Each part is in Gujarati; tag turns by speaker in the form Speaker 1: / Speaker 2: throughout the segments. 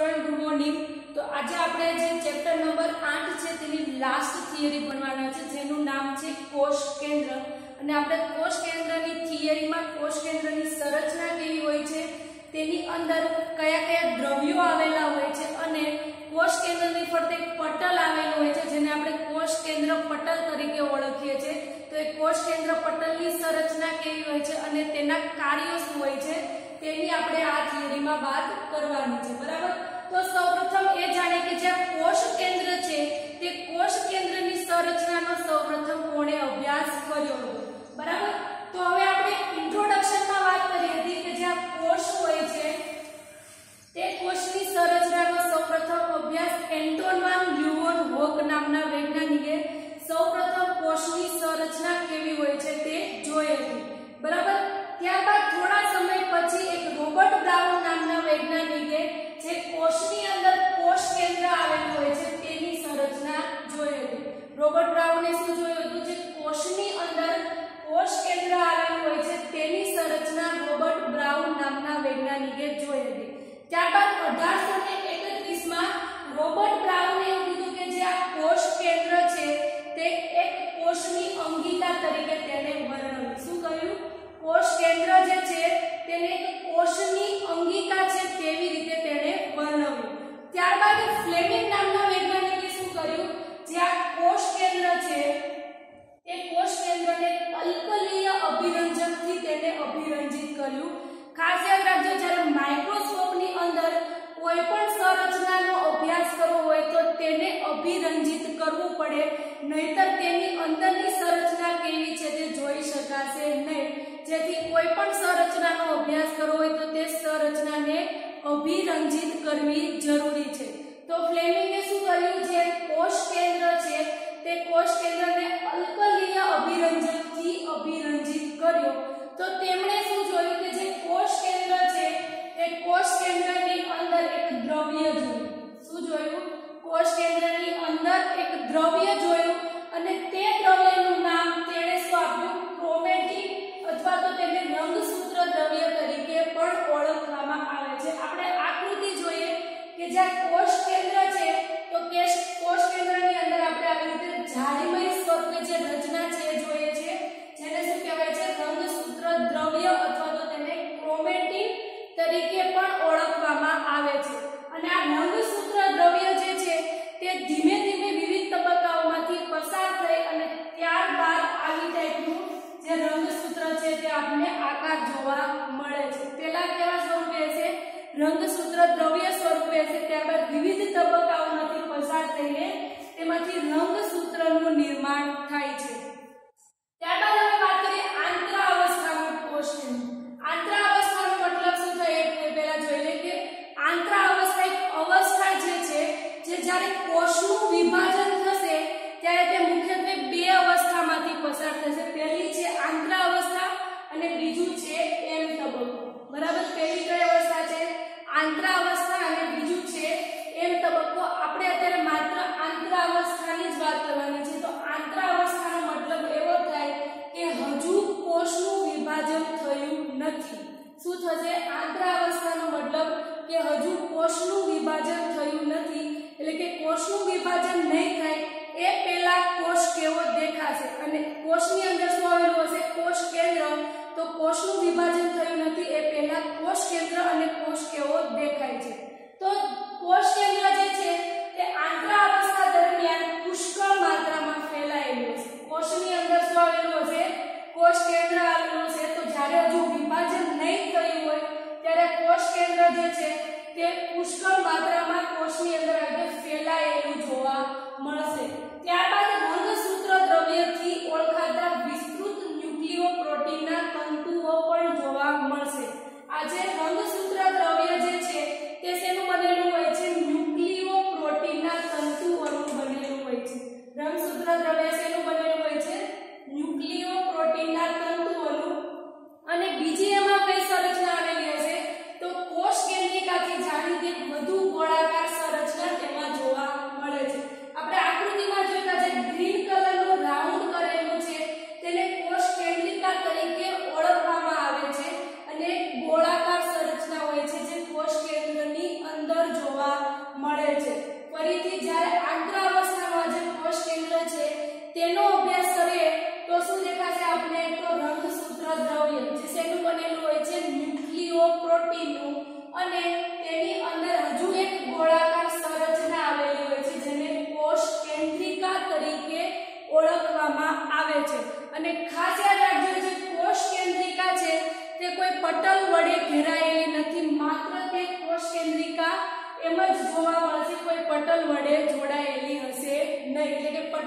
Speaker 1: સ્ટુડન્ટ ગુડ મોર્નિંગ તો આજે આપણે જે ચેપ્ટર નંબર 8 છે તેની લાસ્ટ થિયરી ભણવાના છે, જેનું નામ છે કોષ કેન્દ્ર. અને આપણે કોષ કેન્દ્રની થિયરીમાં કોષ કેન્દ્રની સંરચના કેવી હોય છે, તેની અંદર કયા કયા દ્રવ્યો આવેલા હોય છે અને કોષ કેન્દ્રની ફરતે પટલ આવેલું હોય છે, જેને આપણે કોષ કેન્દ્ર પટલ તરીકે ઓળખીએ છીએ. તો એ કોષ કેન્દ્ર પટલની સંરચના કેવી હોય છે અને તેના કાર્યો શું હોય છે, તેની આપણે આ થિયરીમાં વાત કરવાની છે. બરાબર? તો સૌપ્રથમ એ જાણે કે જે કોષ કેન્દ્ર છે, તે કોષ કેન્દ્રની સંરચનાનો સૌપ્રથમ કોણે અભ્યાસ કર્યો. બરાબર? તો હવે આપણે ઇન્ટ્રોડક્શનમાં વાત કરીએ. તો તેમણે શું જોયું કે જે કોષ કેન્દ્ર છે, એ કોષ કેન્દ્રની અંદર એક દ્રવ્ય જોયું. બંધ સૂત્ર દ્રવ્ય સ્વરૂપે છે, ત્યારબાદ વિવિધ તબક્કાઓમાંથી પસાર થઈને તેમાંથી રંગ સૂત્રનું નિર્માણ થાય છે. આંતરાવસ્થા અને બીજું છે, એમ તબક્કો આપણે અત્યારે માત્ર આંતરાવસ્થાની જ વાત કરવાની છે. તો આંતરાવસ્થાનો મતલબ એવો થાય કે હજુ કોષનું વિભાજન થયું નથી. શું થશે? આંતરાવસ્થાનો મતલબ કે હજુ કોષનું વિભાજન થયું નથી. એટલે કે કોષનું વિભાજન નહીં થાય, એ પહેલા કોષ કેવો દેખાશે? અને કોષની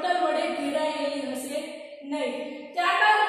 Speaker 1: અંતર વડે ઘેરાયેલી હશે નહીં. ત્યારબાદ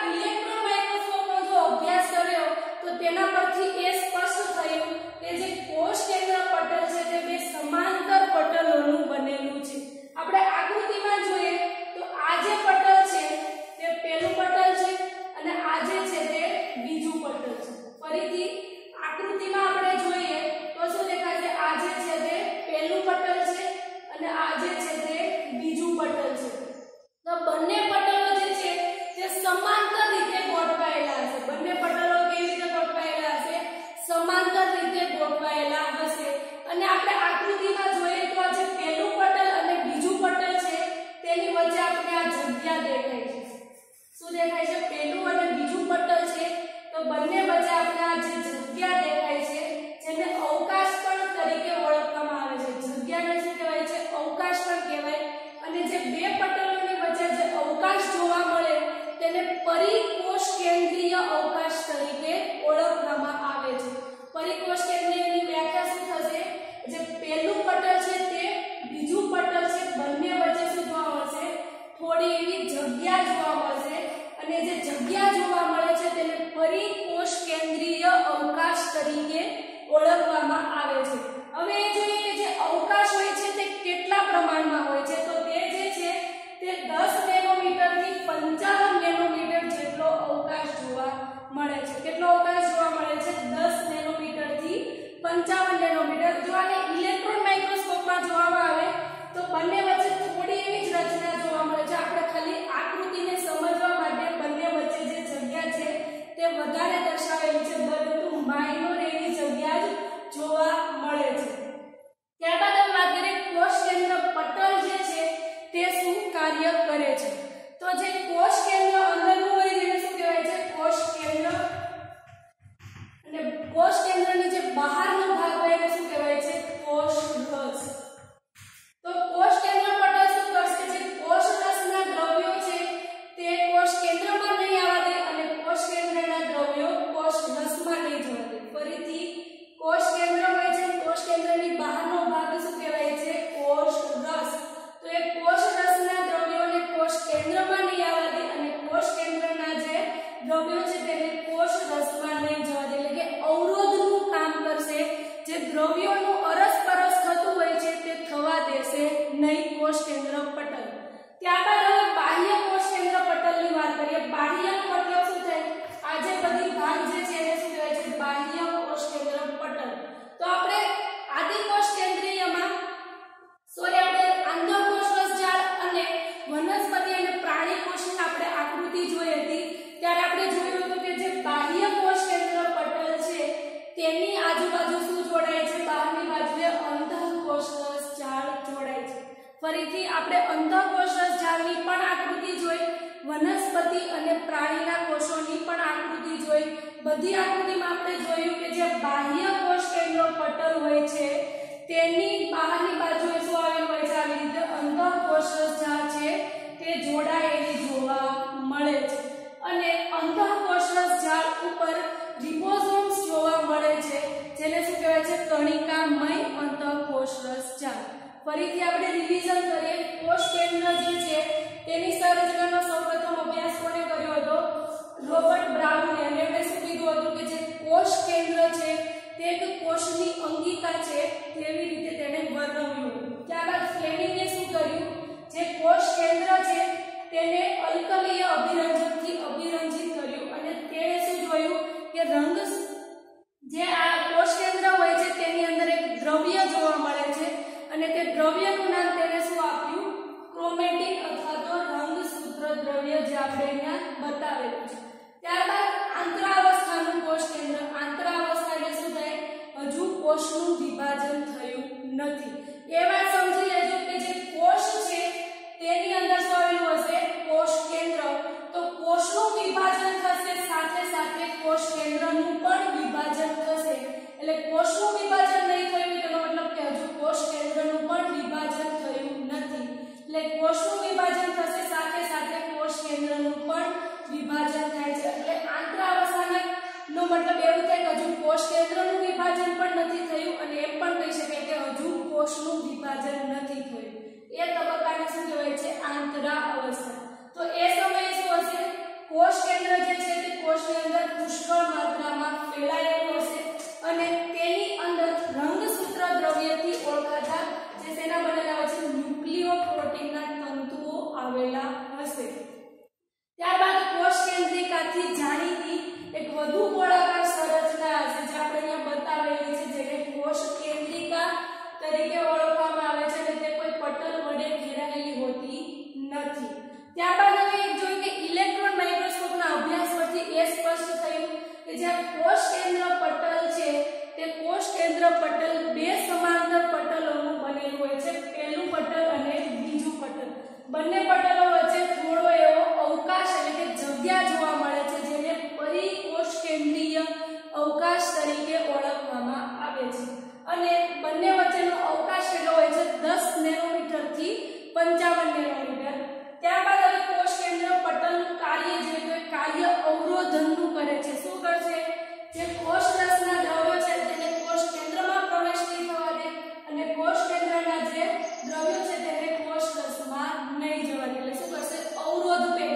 Speaker 1: ફરીથી આપણે રિવિઝન કરીએ. કોષ કેન્દ્ર જે છે, તેની સંરચનાનો સૌપ્રથમ અભ્યાસ કોને કર્યો હતો? Robert Brown. અને એમણે શું કીધું હતું કે જે કોષ કેન્દ્ર છે, તે એક કોષની અંગિકા છે, તેવી રીતે તેણે વર્ણવ્યું. ત્યારબાદ ફ્લેમિંગે શું કર્યું? જે કોષ કેન્દ્ર છે, તેને અલ્કલીય અભિરંજકથી અભિરંજિત કર્યું. અને તેણે શું જોયું? કે રંગ જે આ કોષ કેન્દ્ર હોય છે, તેની અંદર એક દ્રવ્ય જોવા મળે કે જ્યાં કોષ કેન્દ્ર પટલ છે, તે કોષ કેન્દ્ર પટલ બે સમાંતર પટલોનું બનેલું હોય છે. પહેલું પટલ અને બીજું પટલ. બંને પટલો વચ્ચે થોડો એવો અવકાશ એટલે કે જગ્યા જોવા મળે છે, જેને પરિકોષ કેન્દ્રીય અવકાશ તરીકે ઓળખવામાં આવે છે. અને બંને વચ્ચેનો અવકાશ એટલો હોય છે, દસ નેનોમીટરથી પંચાવન નેનોમીટર. ત્યારબાદ પટલનું કાર્ય જે તો કાર્ય અવરોધનનું કરે છે. શું કરશે જે કોષ રસના દ્રવ્યો છે તેને કોષ કેન્દ્રમાં પ્રવેશ નહીં થવા દે અને કોષ કેન્દ્રના જે દ્રવ્યો છે તેને કોષ રસમાં નહીં જવા દે. એટલે શું કરશે? અવરોધ પેદા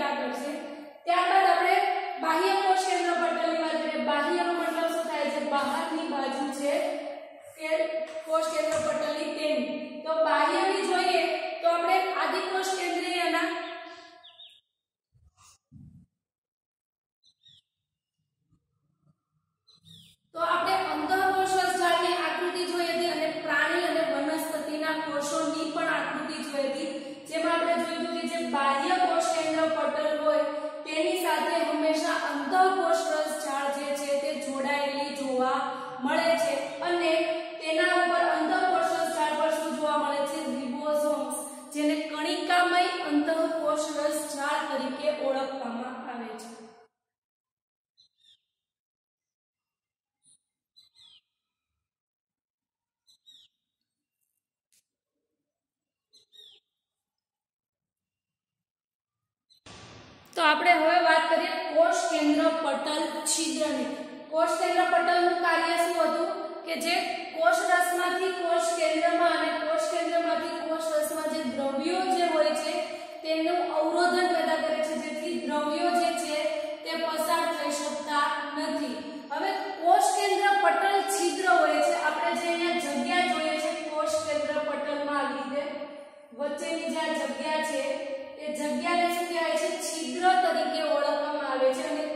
Speaker 1: તરીકે ઓળખવામાં આવે છે. તો આપણે હવે વાત કરીએ કોષ કેન્દ્ર પટલ છિદ્રની. કોષ કેન્દ્ર પટલનું કાર્ય શું હતું? કે જે કોષ રસમાંથી કોષ કેન્દ્રમાં અને કોષ કેન્દ્રમાંથી કોષ રસમાં જે દ્રવ્યો જે હોય છે, તેનું અવરોધન તે પસાર થઈ શકતા નથી. હવે કોષ કેન્દ્ર પટલ છિદ્ર હોય છે. આપણે જે અહીંયા જગ્યા જોઈએ છે, કોષ કેન્દ્ર પટલમાં આવી રીતે વચ્ચેની જે જગ્યા છે, એ જગ્યાને શું કહેવાય છે? છિદ્ર તરીકે ઓળખવામાં આવે છે. અને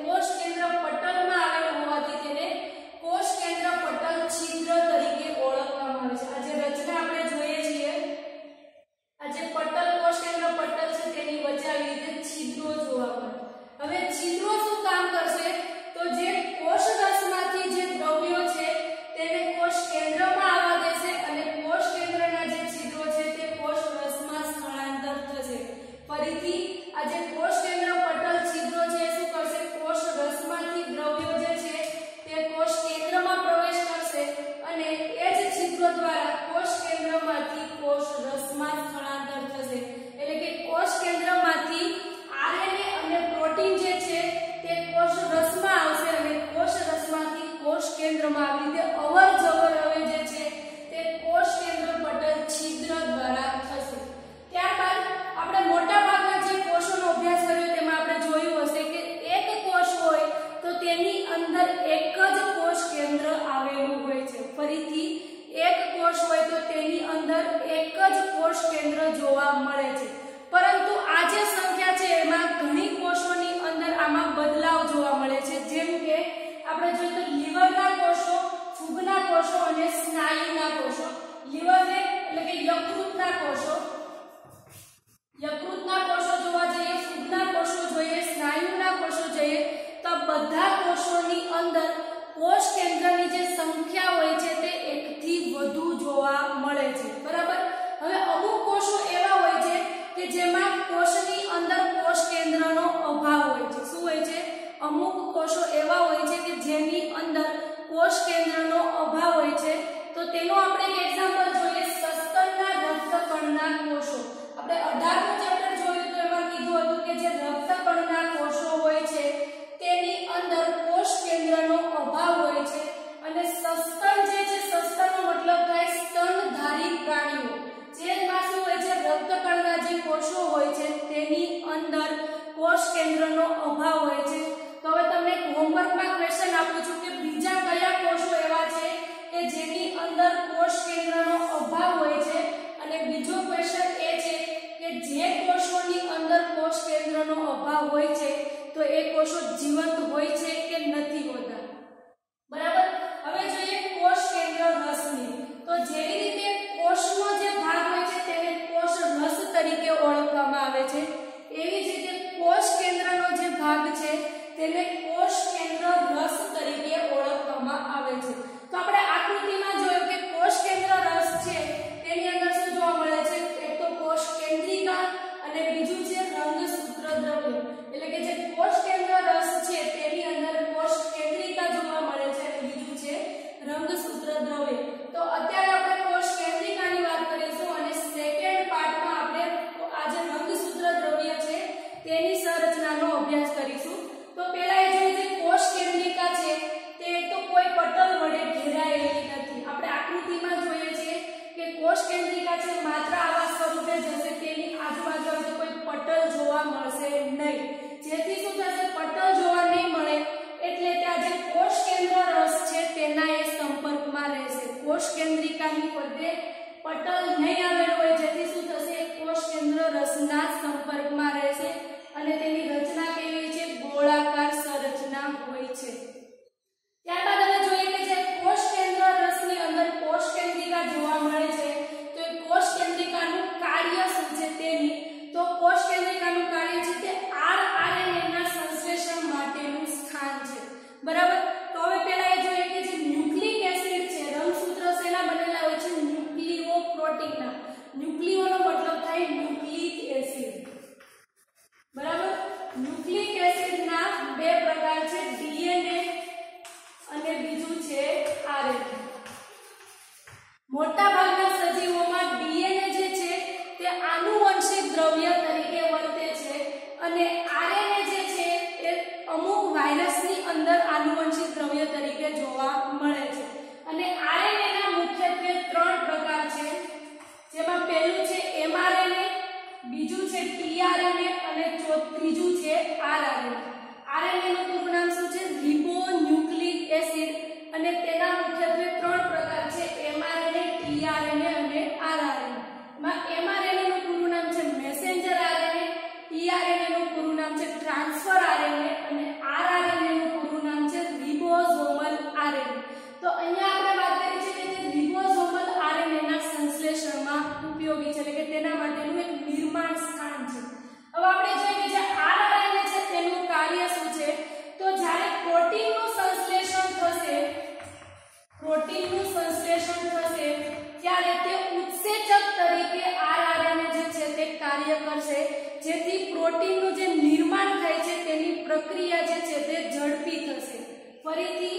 Speaker 1: પ્રોટીનનું જે નિર્માણ થાય છે, તેની પ્રક્રિયા જે છે તે ઝડપી થશે. ફરીથી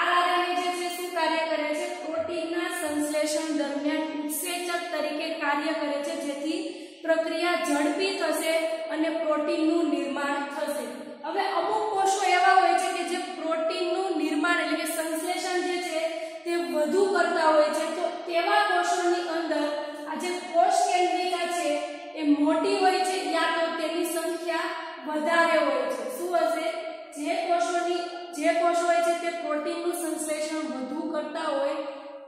Speaker 1: આરઆરએનએ જે છે શું કાર્ય કરે છે? પ્રોટીનના સંશ્લેષણ દરમિયાન ઉત્સેચક તરીકે કાર્ય કરે છે, જેથી પ્રક્રિયા ઝડપી થશે અને પ્રોટીનનું નિર્માણ થશે. હવે અમુક કોષો એવા હોય છે કે જે પ્રોટીનનું નિર્માણ એટલે કે સંશ્લેષણ જે છે તે વધુ કરતા હોય છે. તો તેવા કોષોની અંદર આ જે કોષ કેન્દ્રિકા છે એ મોટી હોય છે યા તો તેની સંખ્યા વધારે હોય છે. શું હશે? જે કોષોની, જે કોષ હોય છે તે પ્રોટીનનું સંશ્લેષણ વધુ કરતા હોય,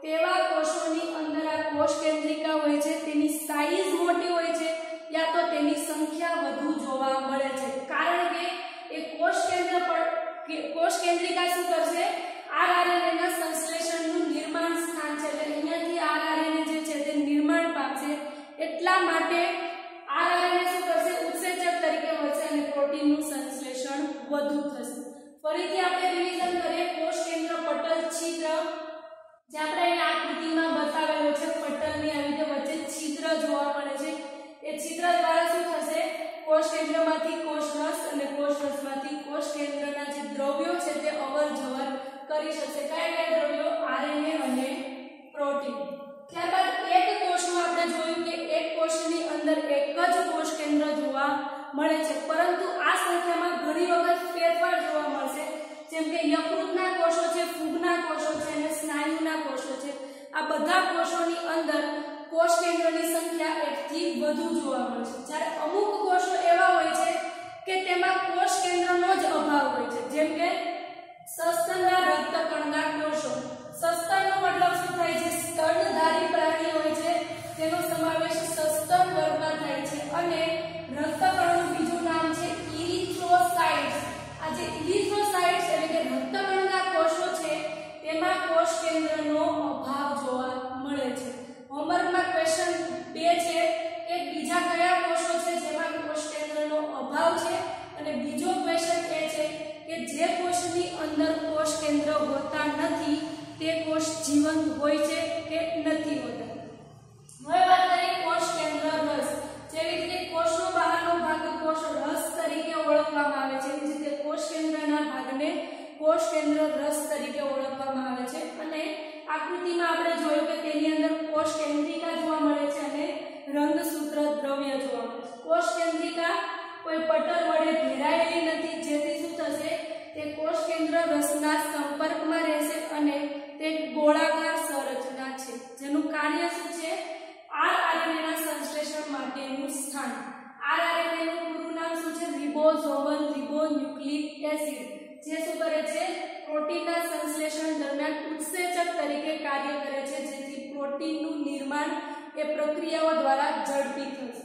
Speaker 1: તેવા કોષોની અંદર આ કોષ કેન્દ્રિકા હોય છે, તેની સાઈઝ મોટી હોય છે, યા તો તેની સંખ્યા વધુ જોવા મળે છે. કારણ કે એ કોષ કેન્દ્ર પર કોષ કેન્દ્રિકા શું કરશે? ફરીથી આપણે રિવિઝન કરીએ. કોષ કેન્દ્ર પટલ છિદ્ર. જે આપણે આકૃતિમાં બતાવેલો છે, પટલની આવી રીતે વચ્ચે છિદ્ર જોવા મળે છે. એ છિદ્ર દ્વારા શું થશે? કોષ કેન્દ્રમાંથી કોષ અને કોષ રસમાંથી કોષ કેન્દ્રના જે દ્રવ્યો છે, તે અવર જવર કરી શકશે. કયા કયા દ્રવ્યો? આરએનએ અને પ્રોટીન. ત્યારબાદ એક કોષમાં આપણે જોયું કે એક કોષની અંદર એક જ કોષ કેન્દ્ર જોવા મળે છે. પરંતુ આ સંખ્યામાં ઘણી વખત ફેરફાર જોવા મળશે જેમ કે યકૃતના કોષો છે, ફૂગના કોષો છે અને સ્નાયુના કોષો છે. આ બધા કોષોની અંદર કોષ કેન્દ્રની સંખ્યા એકથી વધુ જોવા મળે છે. જ્યારે અમુક કોષો એવા હોય છે કે તેમાં કોષ કેન્દ્રનો જ અભાવ હોય છે. જેમ કે સસ્તનના રક્તકણના કોષો. સસ્તનનો મતલબ શું થાય છે? સ્તનધારી પ્રાણી હોય છે. તેનો સમાવેશ સસ્તન વર્ગમાં થાય છે અને રક્તકણનું બીજું પાસે ઇલિઝોસાઇટ્સ એટલે કે રક્તકણો પ્રોટીનનું નિર્માણ એ પ્રક્રિયાઓ દ્વારા ઝડપી થયું